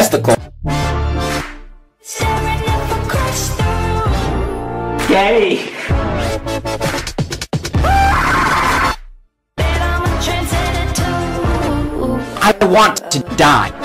testicle. Yay! I want to die.